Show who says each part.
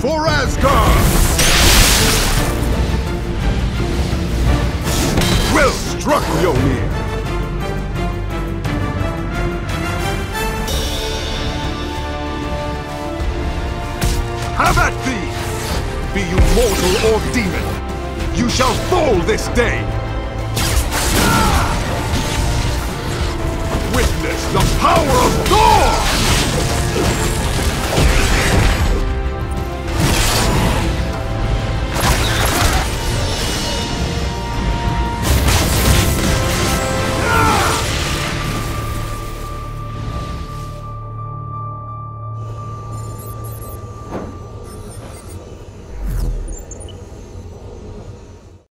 Speaker 1: for Asgard! Well struck, Mjolnir! Have at thee! Be you mortal or demon, you shall fall this day! Witness the power of